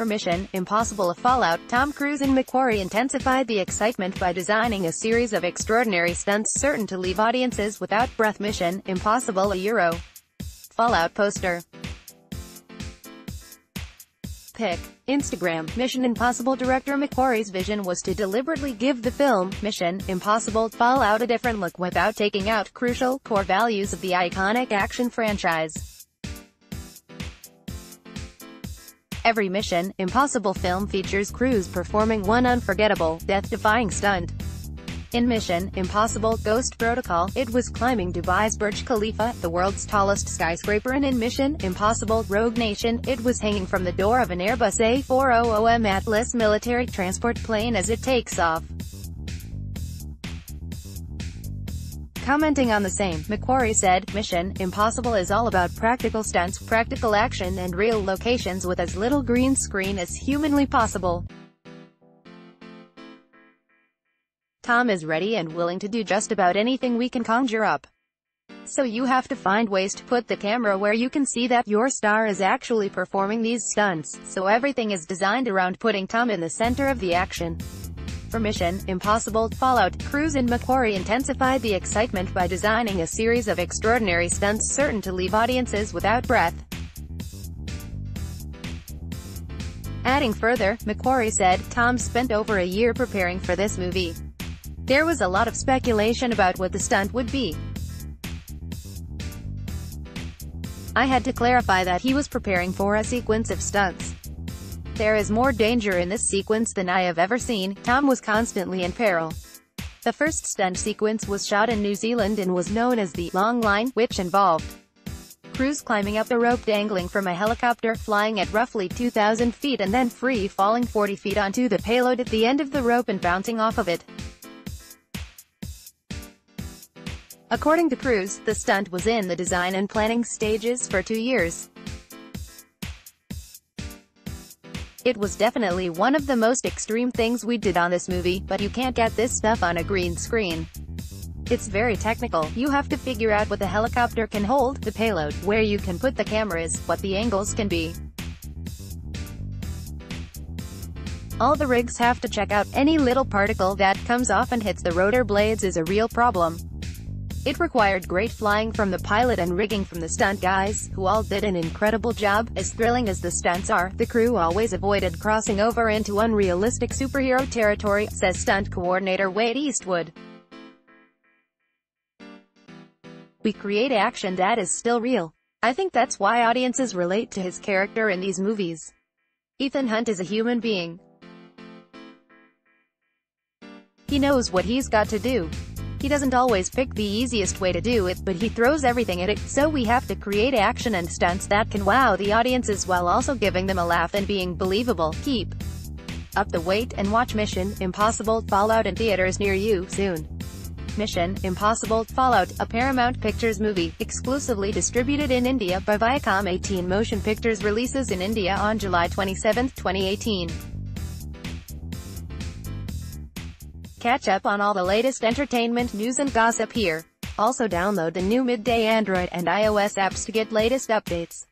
For Mission Impossible Fallout, Tom Cruise and McQuarrie intensified the excitement by designing a series of extraordinary stunts certain to leave audiences without breath. Mission Impossible a Euro Fallout poster Pic. Instagram. Mission Impossible director McQuarrie's vision was to deliberately give the film, Mission Impossible, Fallout a different look without taking out crucial, core values of the iconic action franchise. Every Mission Impossible film features Cruise performing one unforgettable, death-defying stunt. In Mission Impossible Ghost Protocol, it was climbing Dubai's Burj Khalifa, the world's tallest skyscraper and in Mission Impossible Rogue Nation, it was hanging from the door of an Airbus A400M Atlas military transport plane as it takes off. Commenting on the same, McQuarrie said, Mission Impossible is all about practical stunts, practical action and real locations with as little green screen as humanly possible. Tom is ready and willing to do just about anything we can conjure up. So you have to find ways to put the camera where you can see that your star is actually performing these stunts, so everything is designed around putting Tom in the center of the action. For Mission Impossible Fallout, Cruise and McQuarrie intensified the excitement by designing a series of extraordinary stunts certain to leave audiences without breath. Adding further, McQuarrie said, Tom spent over a year preparing for this movie. There was a lot of speculation about what the stunt would be. I had to clarify that he was preparing for a sequence of stunts. There is more danger in this sequence than I have ever seen, Tom was constantly in peril. The first stunt sequence was shot in New Zealand and was known as the long line, which involved Cruise climbing up a rope dangling from a helicopter, flying at roughly 2,000 feet and then free falling 40 feet onto the payload at the end of the rope and bouncing off of it. According to Cruise, the stunt was in the design and planning stages for two years. It was definitely one of the most extreme things we did on this movie, but you can't get this stuff on a green screen. It's very technical, you have to figure out what the helicopter can hold, the payload, where you can put the cameras, what the angles can be. All the rigs have to check out, any little particle that comes off and hits the rotor blades is a real problem. It required great flying from the pilot and rigging from the stunt guys, who all did an incredible job. As thrilling as the stunts are, the crew always avoided crossing over into unrealistic superhero territory, says stunt coordinator Wade Eastwood. We create action that is still real. I think that's why audiences relate to his character in these movies. Ethan Hunt is a human being. He knows what he's got to do. He doesn't always pick the easiest way to do it, but he throws everything at it, so we have to create action and stunts that can wow the audiences while also giving them a laugh and being believable. Keep up the wait and watch Mission Impossible Fallout in theaters near you soon. Mission Impossible Fallout, a Paramount Pictures movie, exclusively distributed in India by Viacom 18 Motion Pictures releases in India on July 27, 2018. Catch up on all the latest entertainment news and gossip here. Also download the new Midday Android and iOS apps to get latest updates.